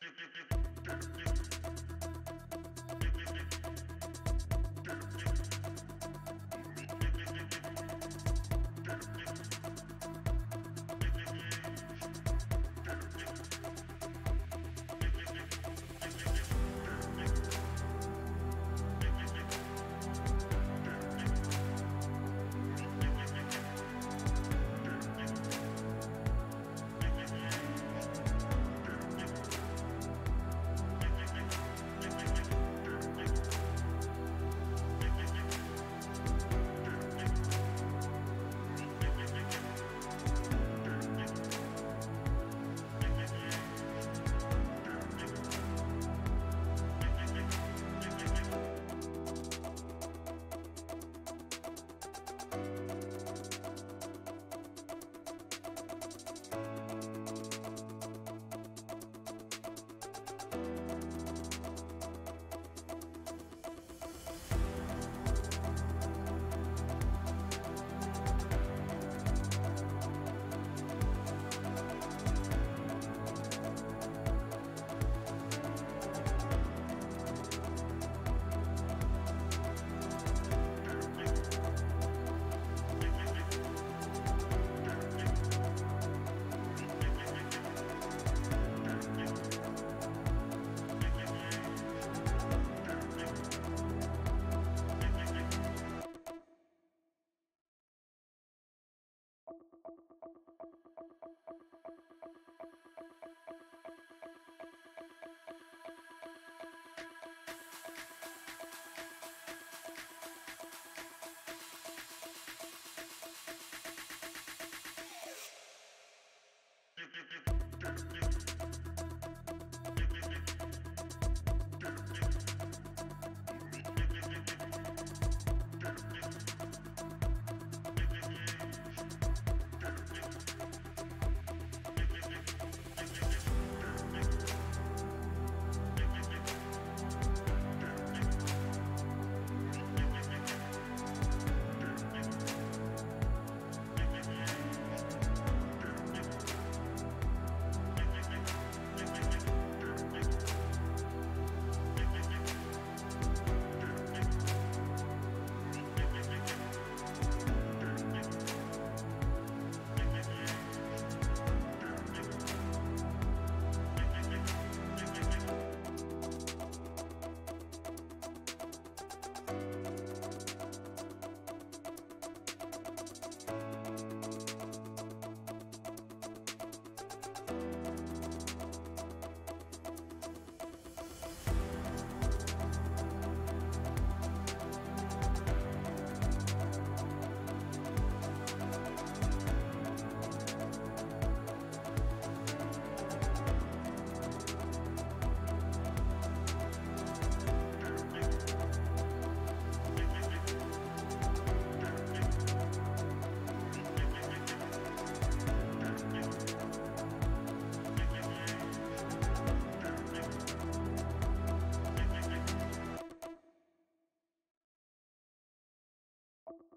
do do do do do do do do do do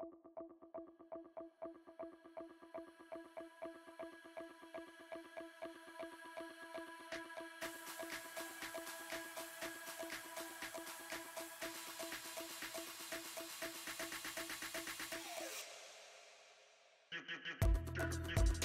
do you, do do do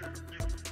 Thank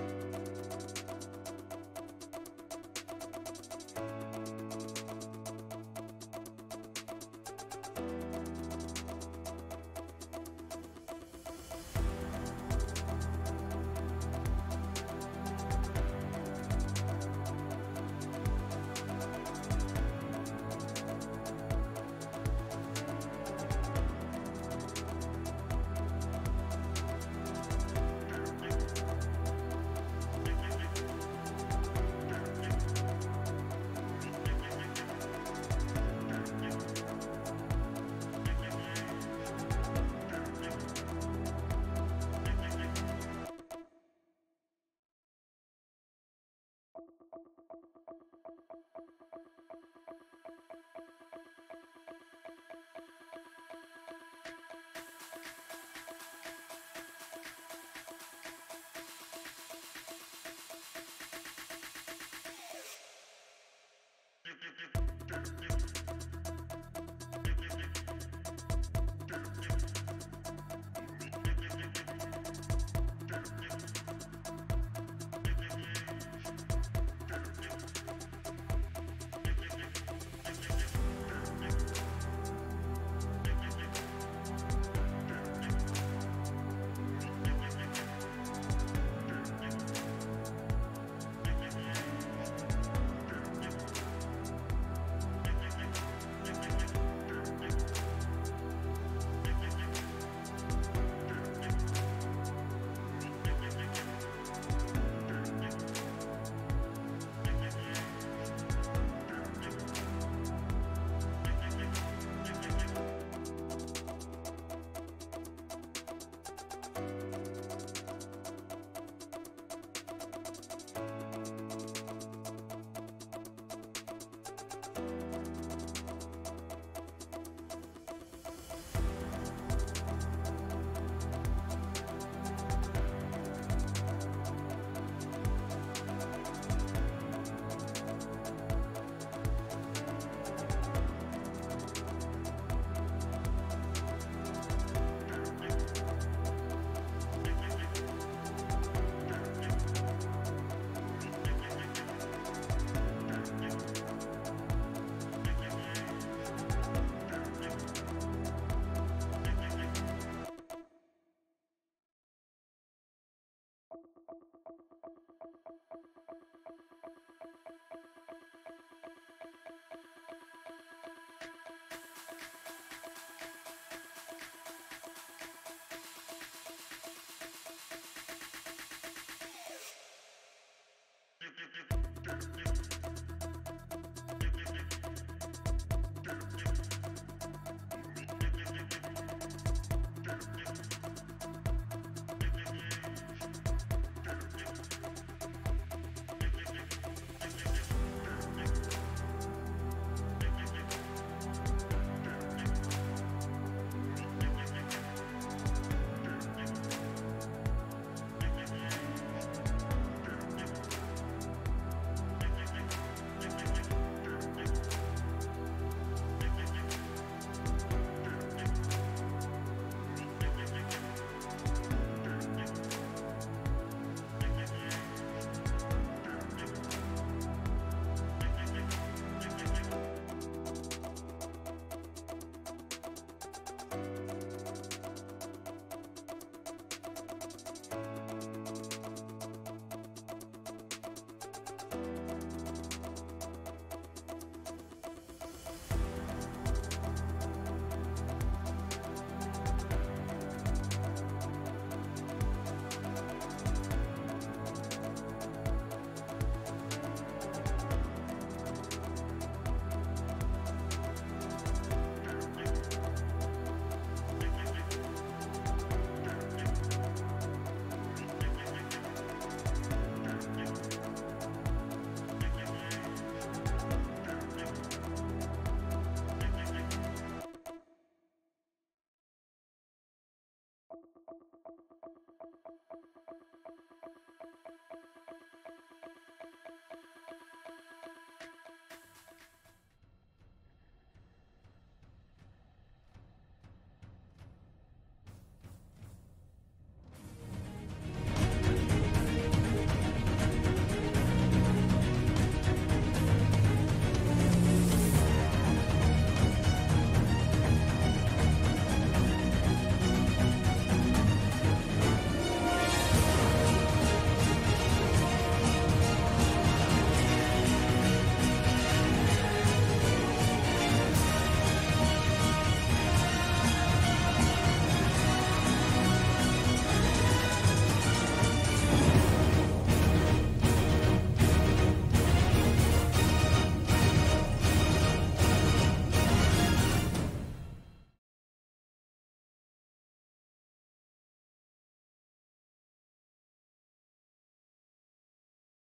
you